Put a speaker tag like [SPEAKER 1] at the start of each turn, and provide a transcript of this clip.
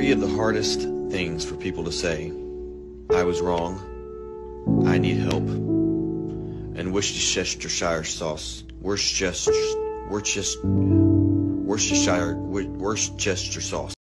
[SPEAKER 1] Three of the hardest things for people to say. I was wrong. I need help. And Worcestershire sauce. Worcestershire. Worcestershire. Worcestershire. Sauce.